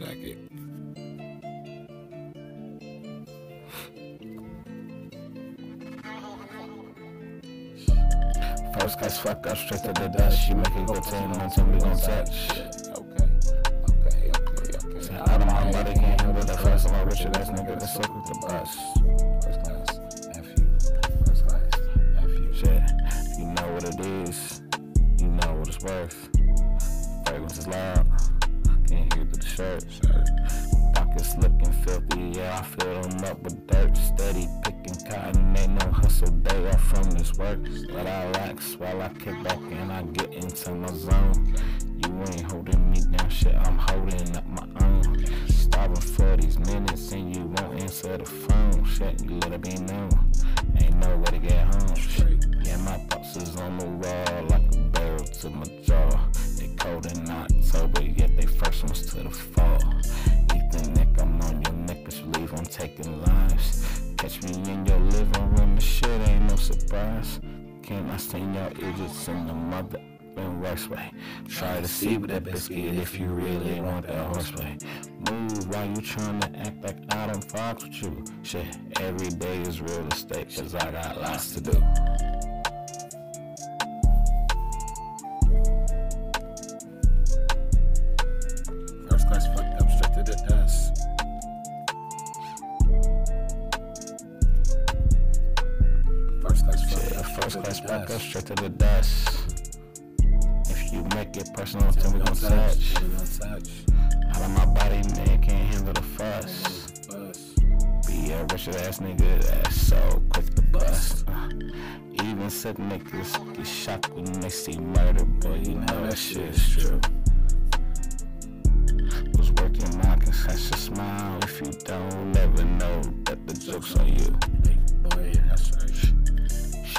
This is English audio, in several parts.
jacket. First class fuck up straight to the dust. She make it go ten until we gon' touch. Okay, okay, okay, okay. Say, Out of my body can't handle the first of my richer ass nigga that suck with the bus. First class, F you. First class, F you. Shit, you know what it is. You know what it's worth. Fragrance is loud. Shirt. Pockets looking filthy, yeah, I fill them up with dirt. Steady picking cotton, ain't no hustle day off from this work. But I relax while I kick back and I get into my zone. You ain't holding me down, shit, I'm holding up my own. Starving for these minutes and you won't answer the phone. Shit, you let it be known. Ain't no way to get home. Shit. Yeah, my thoughts is on the wall like a barrel to my jaw. Catch me in your living room, the shit ain't no surprise. Can I sing your idiots in the mother and worst way? Try to see with that biscuit if you really want that horseplay. Move while you trying to act like I don't fuck with you. Shit, every day is real estate, cause I got lots to do. First class The back up straight to the dust. If you make it personal, then we gon' touch. Out of my body, man, can't handle the fuss. Be a rich ass nigga that's so quick to bust. Uh, even sick niggas get shocked when they see murder, boy, you know that shit is true. Was working my concession smile if you don't ever know that the joke's on you. Big boy, that's right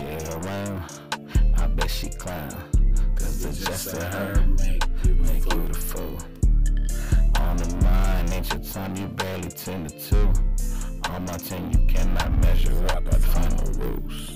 around, I bet she clown. Cause the just a her make you make you the fool. On the mind, ain't your time, you barely tend to two. On my team, you cannot measure up, I find the rules.